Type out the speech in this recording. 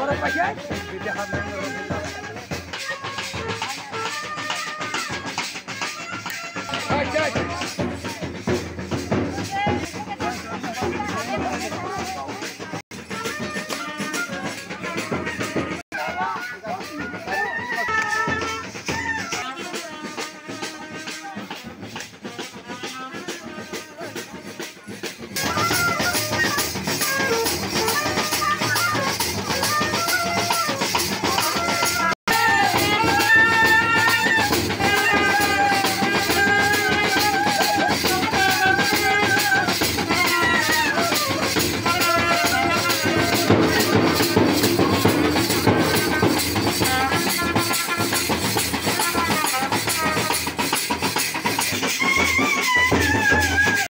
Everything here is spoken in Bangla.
और भैया